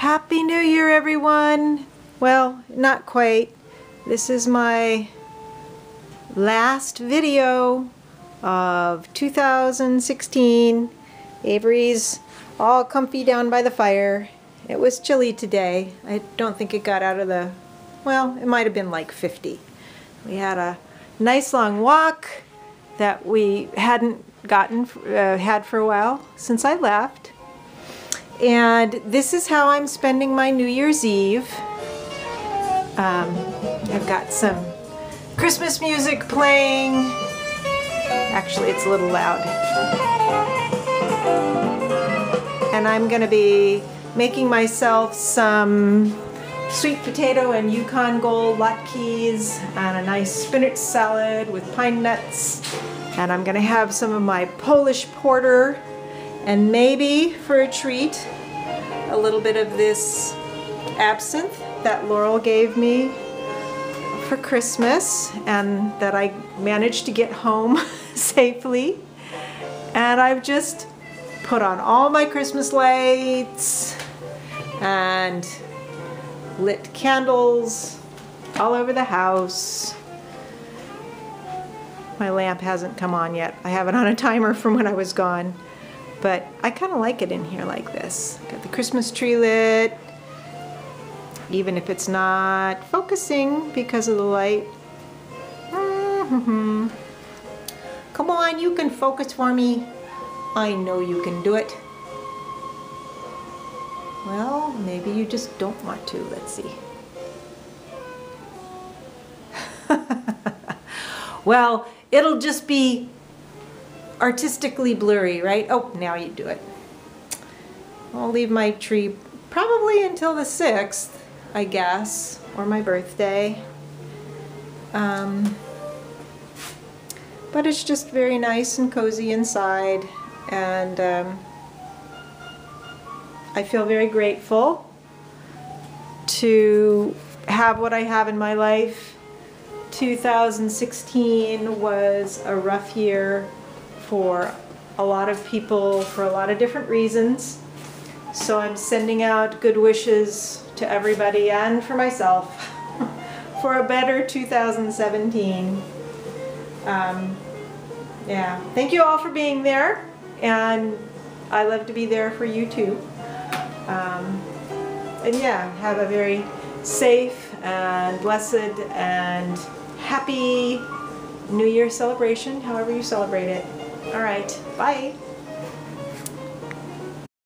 Happy New Year, everyone. Well, not quite. This is my last video of 2016. Avery's all comfy down by the fire. It was chilly today. I don't think it got out of the, well, it might have been like 50. We had a nice long walk that we hadn't gotten, uh, had for a while since I left. And this is how I'm spending my New Year's Eve. Um, I've got some Christmas music playing. Actually, it's a little loud. And I'm to be making myself some sweet potato and Yukon Gold latkes and a nice spinach salad with pine nuts. And I'm to have some of my Polish porter and maybe for a treat a little bit of this absinthe that Laurel gave me for Christmas and that I managed to get home safely. And I've just put on all my Christmas lights and lit candles all over the house. My lamp hasn't come on yet. I have it on a timer from when I was gone. But I kind of like it in here like this. Got the Christmas tree lit, even if it's not focusing because of the light. Mm -hmm. Come on, you can focus for me. I know you can do it. Well, maybe you just don't want to. Let's see. well, it'll just be artistically blurry, right? Oh, now you do it. I'll leave my tree probably until the 6th, I guess, or my birthday. Um, but it's just very nice and cozy inside, and um, I feel very grateful to have what I have in my life. 2016 was a rough year for a lot of people for a lot of different reasons. So I'm sending out good wishes to everybody and for myself for a better 2017. Um, yeah, thank you all for being there, and I love to be there for you too. Um, and yeah, have a very safe and blessed and happy New Year celebration, however you celebrate it. All right, bye.